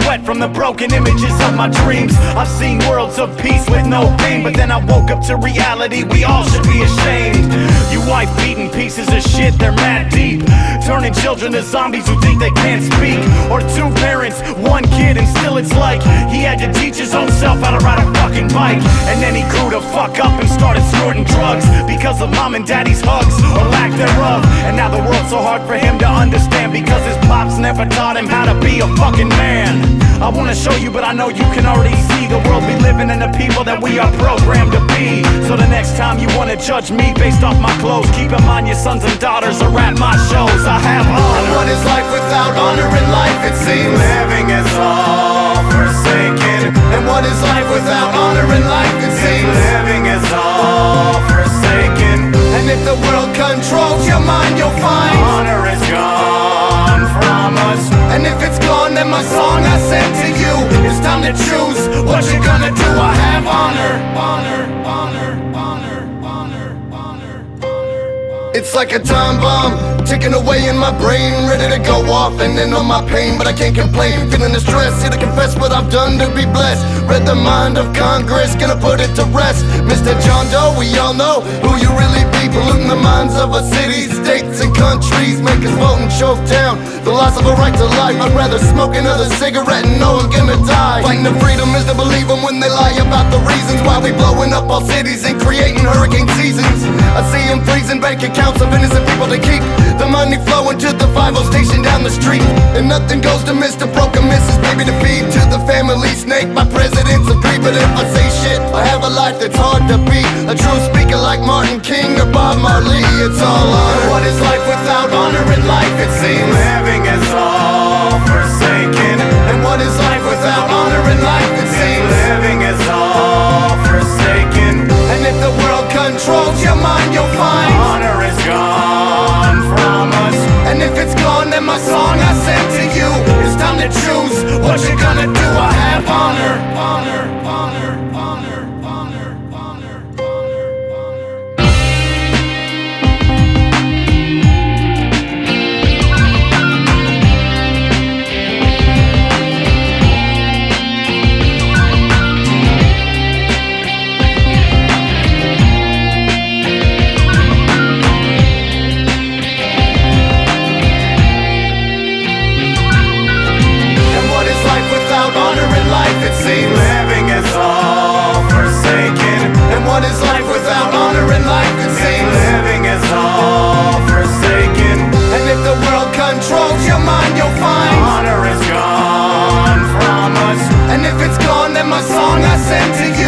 sweat from the broken images of my dreams. I've seen worlds of peace with no pain But then I woke up to reality, we all should be ashamed Children to zombies who think they can't speak. Or two parents, one kid, and still it's like He had to teach his own self how to ride a fucking bike. And then he grew to fuck up and started snorting drugs Because of mom and daddy's hugs, or lack thereof. And now the world's so hard for him to understand Because his pops never taught him how to be a fucking man wanna show you, but I know you can already see The world we living and the people that we are programmed to be. So the next time you wanna judge me based off my clothes Keep in mind your sons and daughters are at my shows. I have honor What is life without honor in life it seems. Living is all forsaken. And what is life without honor in life it seems? Living is all forsaken. And if the world controls your mind you'll find Honor is gone And if it's gone then my song I sent to you. It's time to choose what you're gonna do. I have honor Honor, honor, honor, honor, honor, honor. It's like a time bomb Ticking away in my brain Ready to go off and end on my pain. But I can't complain Feeling the stress. Here to confess what I've done to be blessed. Read the mind of Congress Gonna put it to rest. Mr. John Doe We all know who you really be. Polluting the minds of our cities, and countries Make us vote and choke down The loss of a right to life I'd rather smoke another cigarette and know I'm gonna die Fighting the freedom is to believe them when they lie about the reasons Why we blowing up all cities and creating hurricane seasons I see them freezing bank accounts of innocent people to keep The money flowing to the 5 station down the street And nothing goes to Mr. Broken Mrs. Baby to feed to the family snake My president's a creep But if I say shit, I have a life that's hard to beat A true speaker like Martin King or Bob Marley It's you what you're gonna do sent to you.